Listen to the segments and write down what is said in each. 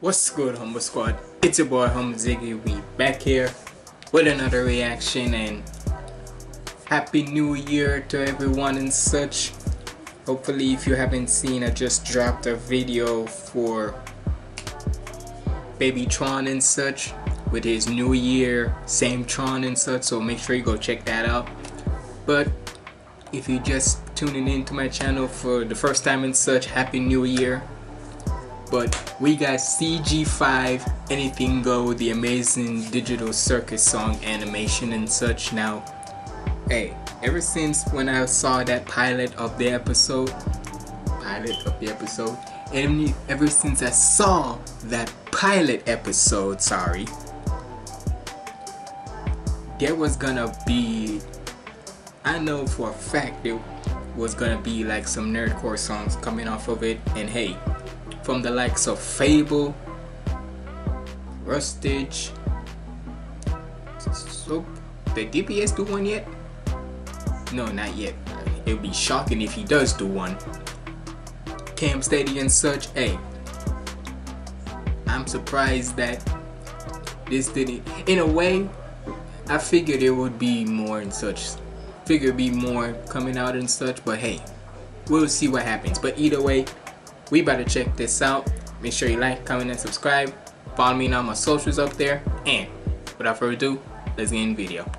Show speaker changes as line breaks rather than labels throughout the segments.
What's good, Humble Squad? It's your boy Humble Ziggy. We back here with another reaction and Happy New Year to everyone and such. Hopefully, if you haven't seen, I just dropped a video for Baby Tron and such with his New Year, same Tron and such. So make sure you go check that out. But if you're just tuning in to my channel for the first time and such, Happy New Year but we got CG5 Anything Go the amazing digital circus song animation and such. Now hey ever since when I saw that pilot of the episode pilot of the episode ever since I saw that pilot episode sorry there was gonna be I know for a fact there was gonna be like some nerdcore songs coming off of it. And hey from the likes of Fabvl, Rustage, so did DPS do one yet? No, not yet. It would be shocking if he does do one. Cam Steady and such, hey. I'm surprised that this didn't in a way I figured it would be more and such figured be more coming out and such but hey we'll see what happens but either way we better check this out. Make sure you like comment and subscribe. Follow me on all my socials up there. And without further ado let's get in the video.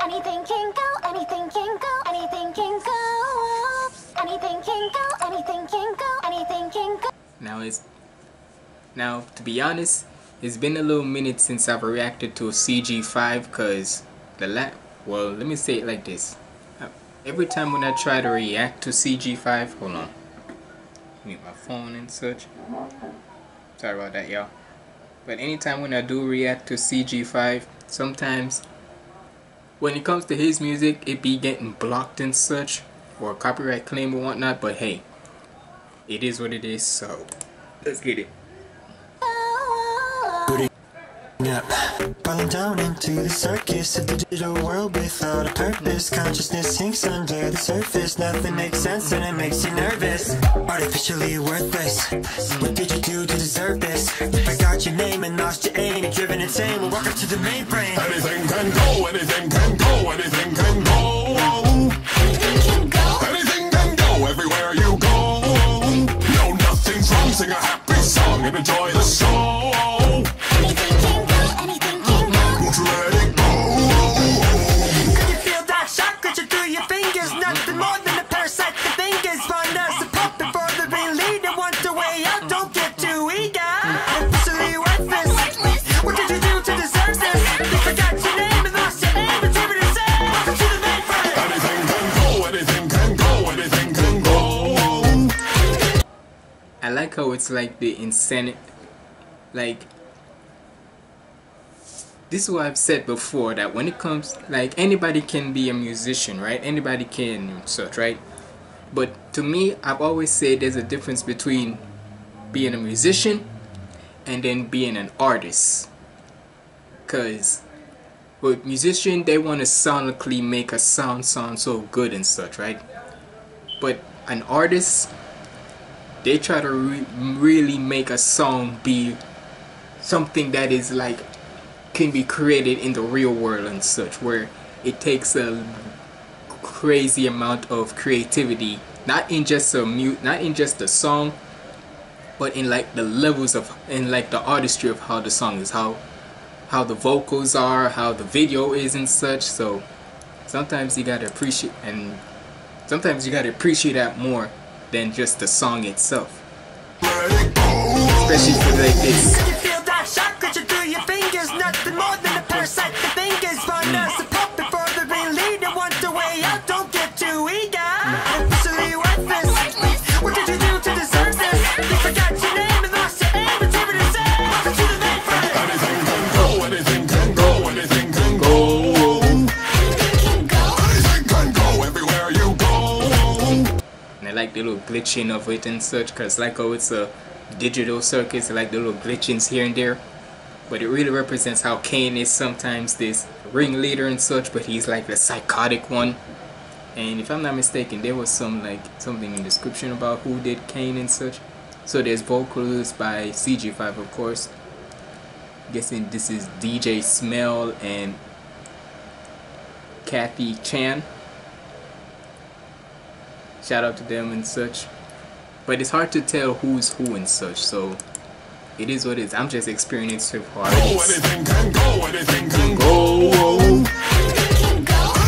Anything can go anything can go anything can go. Anything can go anything can go anything can go. Now it's now to be honest it's been a little minute since I've reacted to a CG5 because the la well let me say it like this. Every time when I try to react to CG5 hold on mute my phone and such. Sorry about that, y'all. But anytime when I do react to CG5, sometimes when it comes to his music, it be getting blocked and such, or copyright claim or whatnot, but hey, it is what it is, so let's get it up. Falling down into the circus of the digital world without a purpose. Consciousness sinks under the surface. Nothing makes sense and it makes you nervous. Artificially worthless. What did you do to deserve this? Forgot your name and lost your aim. You're driven insane. Well, welcome to the main brain. Anything can go, anything can go, anything can go. Anything can go. Anything can go everywhere you go. No, nothing's wrong. Sing a happy song and enjoy the show. It's like the insanity like this is what I've said before that when it comes like anybody can be a musician right? Anybody can such right? But to me I've always said there's a difference between being a musician and then being an artist. Because with musician they want to sonically make a sound sound so good and such right? But an artist they try to re really make a song be something that is like can be created in the real world and such where it takes a crazy amount of creativity not in just a mute not in just the song but in like the levels of in like the artistry of how the song is how how the vocals are how the video is and such. So sometimes you gotta appreciate and sometimes you gotta appreciate that more than just the song itself. Especially for like this. Little glitching of it and such because like oh it's a digital circus like the little glitchings here and there but it really represents how Caine is sometimes this ringleader and such but he's like the psychotic one and if I'm not mistaken there was some like something in the description about who did Caine and such So there's vocals by CG5 of course. Guessing this is DJ Smell and Kathy Chan. Shout out to them and such. But it's hard to tell who's who and such, so it is what it is. I'm just experiencing so far.
Go, anything can go, anything can go.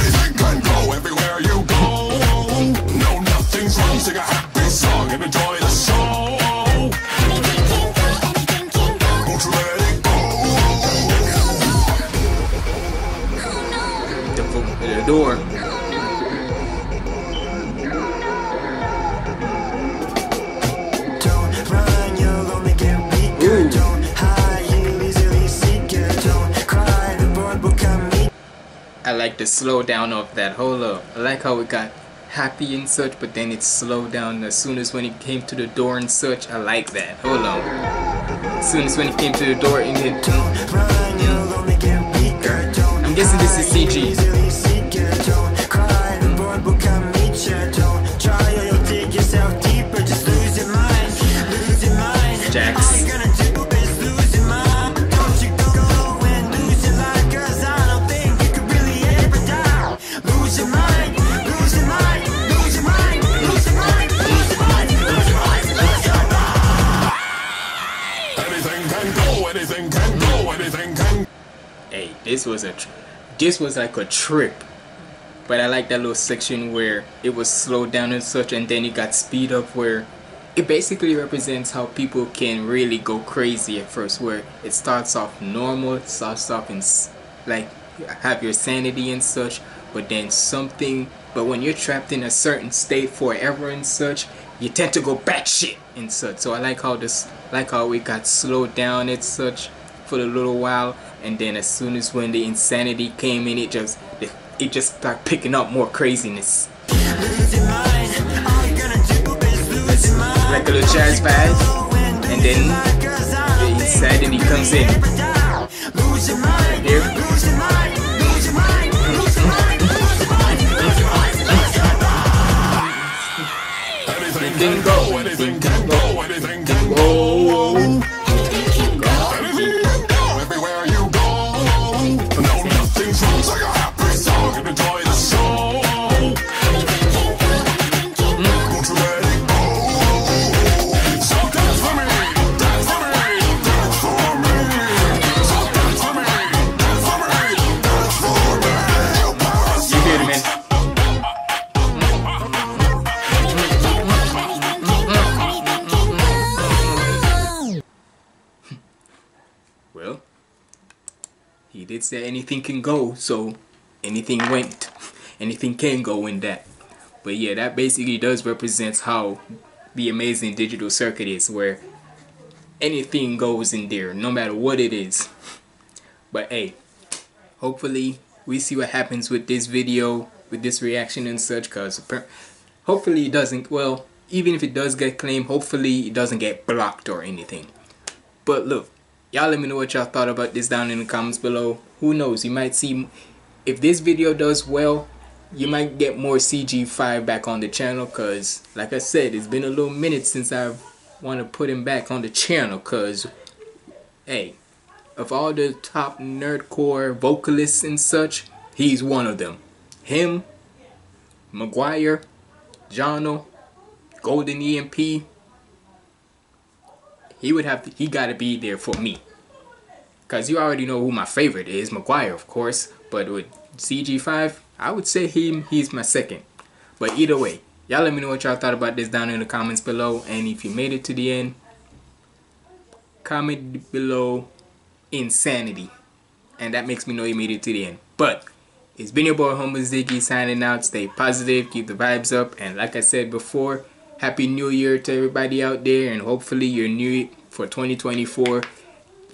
Anything can go everywhere you go. No, nothing's wrong. Sing a happy song and enjoy the show. Won't you let it go?
The, vo- the door. I like the slow down of that. Hold up. I like how it got happy and such, but then it slowed down as soon as when it came to the door and such. I like that. Hold on. As soon as when it came to the door and it.
Don't run, you'll only get weaker. Don't
I'm guessing this is CG. This was a. This was like a trip. But I like that little section where it was slowed down and such, and then it got speed up where it basically represents how people can really go crazy at first. Where it starts off normal, it starts off in like have your sanity and such, but then something. But when you're trapped in a certain state forever and such, you tend to go batshit and such. So I like how this, like how it got slowed down and such for a little while, and then as soon as when the insanity came in, it just it, just started picking up more craziness. Like a little jazz vibe, and then the insanity comes in. Did say anything can go, so anything went. Anything can go in that. But yeah, that basically does represent how the amazing digital circus is, where anything goes in there, no matter what it is. But hey, hopefully we see what happens with this video, with this reaction and such, cause hopefully it doesn't. Well, even if it does get claimed, hopefully it doesn't get blocked or anything. But look, y'all let me know what y'all thought about this down in the comments below. Who knows? You might see if this video does well, you might get more CG5 back on the channel cuz like I said, it's been a little minute since I want to put him back on the channel cuz hey, of all the top nerdcore vocalists and such, he's one of them. Him, Maguire, Jono, Golden EMP, he would have to, he got to be there for me. Cause you already know who my favorite is, Maguire, of course. But with CG5, I would say him he's my second. But either way, y'all let me know what y'all thought about this down in the comments below. And if you made it to the end, comment below insanity. And that makes me know you made it to the end. But it's been your boy Humble Ziggy signing out. Stay positive, keep the vibes up, and like I said before, Happy New Year to everybody out there, and hopefully your new for 2024.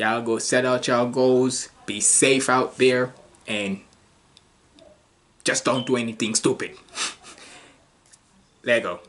Y'all go set out y'all goals, be safe out there, and just don't do anything stupid. Lego.